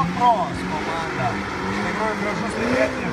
вопрос, команда. Герой прошу стріляти.